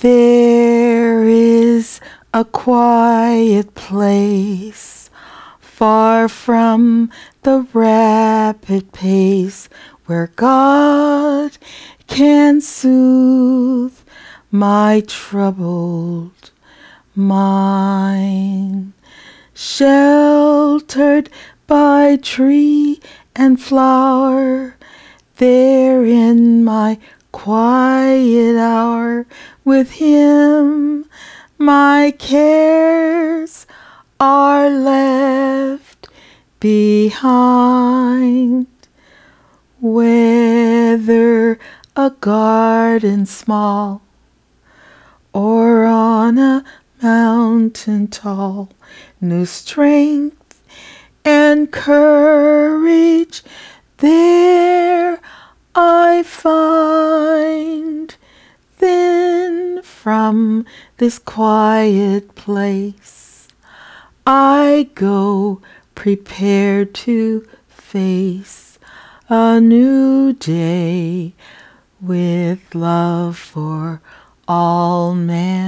There is a quiet place far from the rapid pace where God can soothe my troubled mind. Sheltered by tree and flower, there in my quiet hour with Him, my cares are left behind. Whether a garden small or on a mountain tall, new strength and courage there I find. Then from this quiet place I go prepared to face a new day with love for all mankind.